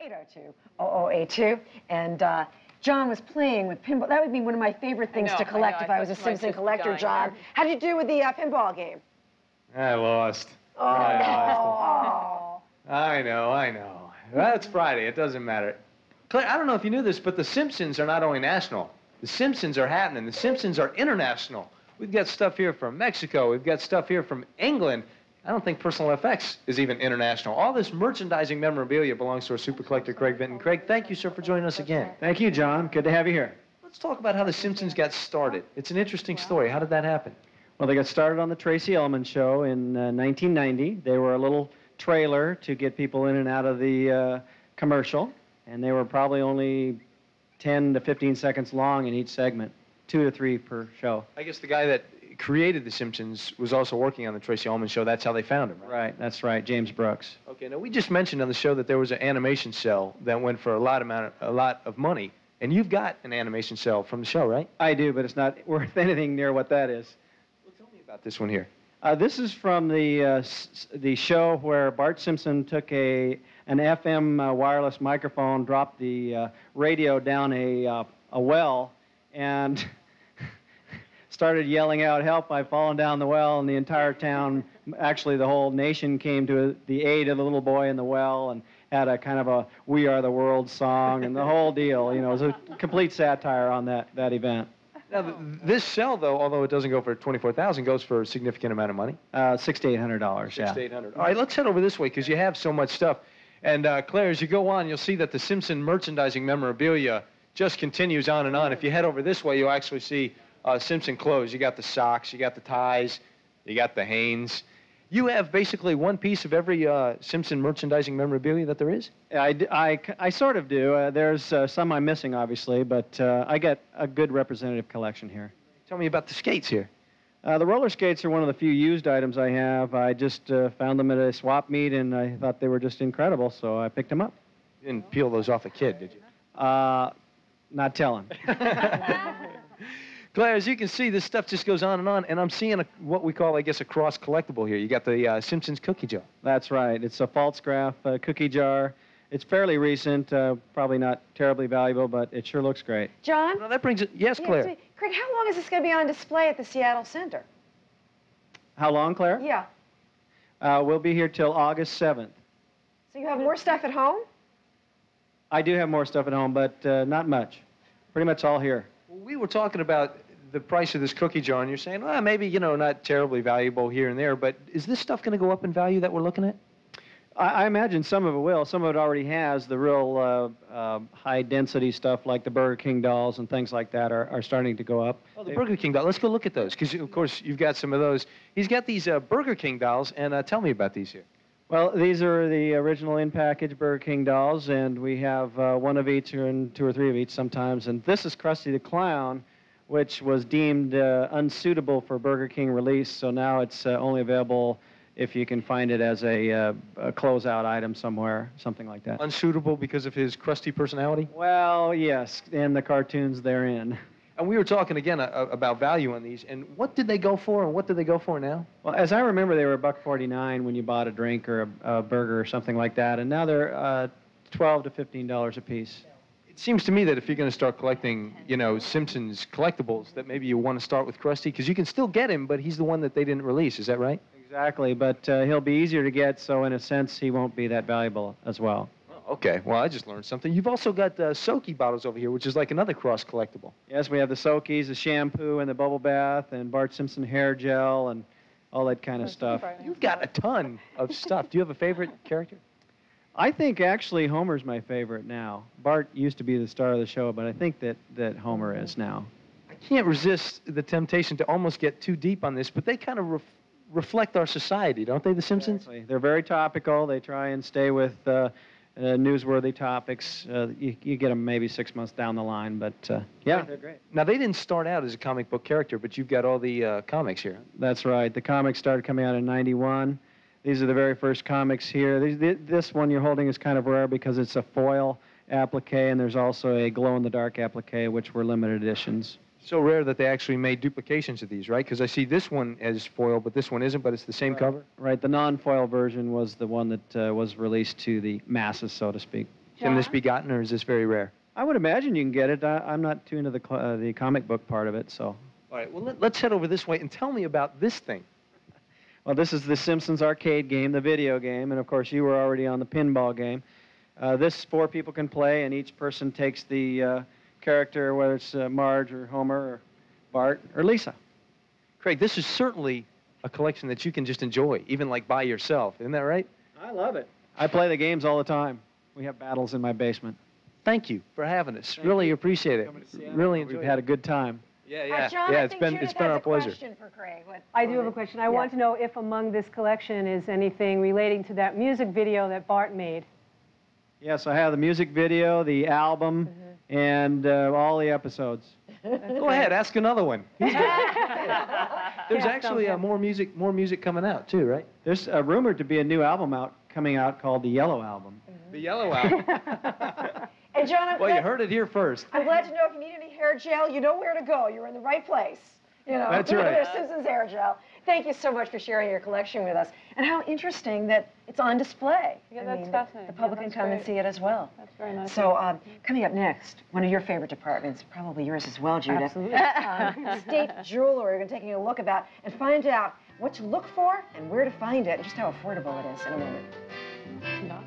802 0082. And uh, John was playing with pinball. That would be one of my favorite things know, to collect know. if I I was a Simpson collector, John. there. How did you do with the uh, pinball game? I lost. Oh, I lost. oh. I know, I know. Well, it's Friday. It doesn't matter. Claire, I don't know if you knew this, but the Simpsons are not only national. The Simpsons are happening. The Simpsons are international. We've got stuff here from Mexico. We've got stuff here from England. I don't think Personal FX is even international. All this merchandising memorabilia belongs to our super collector, Craig Vincent. Craig, thank you, sir, for joining us again. Thank you, John. Good to have you here. Let's talk about how the Simpsons got started. It's an interesting story. How did that happen? Well, they got started on the Tracey Ullman Show in uh, 1990. They were a little trailer to get people in and out of the uh, commercial, and they were probably only 10 to 15 seconds long in each segment, two to three per show. I guess the guy that created The Simpsons was also working on the Tracey Ullman show. That's how they found him, right? Right, that's right, James Brooks. Okay, now we just mentioned on the show that there was an animation cel that went for a lot amount of, a lot of money, and you've got an animation cel from the show, right? I do, but it's not worth anything near what that is. Well, tell me about this one here. Uh, this is from the uh, s- the show where Bart Simpson took a an FM uh, wireless microphone, dropped the uh, radio down a uh, a well, and started yelling out, "Help! I've fallen down the well!" And the entire town, actually the whole nation, came to the aid of the little boy in the well and had a kind of a "We Are the World" song and the whole deal. You know, it was a complete satire on that that event. Now, this cell, though, although it doesn't go for twenty-four thousand, goes for a significant amount of money. Uh, six to eight hundred dollars. Six Yeah. to eight hundred. All right, let's head over this way because you have so much stuff. And uh, Claire, as you go on, you'll see that the Simpson merchandising memorabilia just continues on and on. If you head over this way, you'll actually see uh, Simpson clothes. You got the socks, you got the ties, you got the Hanes. You have basically one piece of every uh, Simpson merchandising memorabilia that there is. I—I sort of do. Uh, there's uh, some I'm missing, obviously, but uh, I get a good representative collection here. Tell me about the skates here. Uh, the roller skates are one of the few used items I have. I just uh, found them at a swap meet, and I thought they were just incredible, so I picked them up. You didn't peel those off a kid, did you? Uh, not telling. Claire, as you can see, this stuff just goes on and on, and I'm seeing a, what we call, I guess, a cross collectible here. You got the uh, Simpsons cookie jar. That's right. It's a Falstaff uh, cookie jar. It's fairly recent, uh, probably not terribly valuable, but it sure looks great. John? Well, that brings it. Yes, Claire. it's me. Craig, how long is this going to be on display at the Seattle Center? How long, Claire? Yeah. Uh, we'll be here till August 7th. So you have more stuff at home? I do have more stuff at home, but uh, not much. Pretty much all here. Well, we were talking about the price of this cookie jar, and you're saying, well, maybe, you know, not terribly valuable here and there, but is this stuff going to go up in value that we're looking at? I, I imagine some of it will. Some of it already has. The real uh, uh, high density stuff, like the Burger King dolls and things like that, are, are starting to go up. Oh, the They- Burger King doll. Let's go look at those, because, of course, you've got some of those. He's got these uh, Burger King dolls, and uh, tell me about these here. Well, these are the original in package Burger King dolls, and we have uh, one of each and two or three of each sometimes. And this is Krusty the Clown, which was deemed uh, unsuitable for Burger King release, so now it's uh, only available if you can find it as a, uh, a closeout item somewhere, something like that. Unsuitable because of his crusty personality? Well, yes, and the cartoons therein. And we were talking again uh, about value on these, and what did they go for, and what do they go for now? Well, as I remember, they were a buck forty-nine when you bought a drink or a, a burger or something like that, and now they're uh, twelve to fifteen dollars a piece. It seems to me that if you're going to start collecting, you know, Simpsons collectibles, that maybe you want to start with Krusty, because you can still get him, but he's the one that they didn't release. Is that right? Exactly, but uh, he'll be easier to get, so in a sense, he won't be that valuable as well. Oh, okay. Well, I just learned something. You've also got uh, Soaky bottles over here, which is like another cross collectible. Yes, we have the Soakies, the shampoo, and the bubble bath, and Bart Simpson hair gel, and all that kind of stuff. You've got a ton of stuff. Do you have a favorite character? I think actually Homer's my favorite now. Bart used to be the star of the show, but I think that, that Homer is now. I can't resist the temptation to almost get too deep on this, but they kind of ref- reflect our society, don't they, The Simpsons? Exactly. They're very topical. They try and stay with uh, uh, newsworthy topics. Uh, you, you get them maybe six months down the line, but uh, yeah, they're great. Now, they didn't start out as a comic book character, but you've got all the uh, comics here. That's right. The comics started coming out in '91. These are the very first comics here. These, this one you're holding is kind of rare because it's a foil applique, and there's also a glow-in-the-dark applique, which were limited editions. So rare that they actually made duplications of these, right? Because I see this one as foil, but this one isn't, but it's the same cover. Right. The non-foil version was the one that uh, was released to the masses, so to speak. Can this be gotten, or is this very rare? I would imagine you can get it. I, I'm not too into the cl- uh, the comic book part of it, so. All right, well, let, let's head over this way and tell me about this thing. Well, this is the Simpsons arcade game, the video game, and of course you were already on the pinball game. Uh, this four people can play, and each person takes the uh, character, whether it's uh, Marge or Homer or Bart or Lisa. Craig, this is certainly a collection that you can just enjoy, even like by yourself. Isn't that right? I love it. I play the games all the time. We have battles in my basement. Thank you for having us. Thank really you. appreciate it. Coming to see us. Really We've had a good time. Yeah, Uh, yeah. John, yeah, I it's think been Judith it's been our a pleasure. question for Craig. I do have a question. I yeah. want to know if among this collection is anything relating to that music video that Bart made. Yes, I have the music video, the album, Mm-hmm. and uh, all the episodes. Go ahead, ask another one. He's good. There's Yeah, actually uh, more music, more music coming out too, right? There's uh, rumored to be a new album out coming out called the Yellow Album. The Yellow Album. And John, I'm well, you heard it here first. I'm glad to know if you need any hair gel, you know where to go. You're in the right place. You know, That's right. There's Simpsons hair gel. Thank you so much for sharing your collection with us. And how interesting that it's on display. Yeah, I that's mean, fascinating. The Yeah, public can that's come and see it as well. That's very nice. So, um, coming up next, one of your favorite departments, probably yours as well, Judith. Absolutely. Um, state jewelry. We're going to taking a look about and find out what to look for and where to find it and just how affordable it is in a moment. No.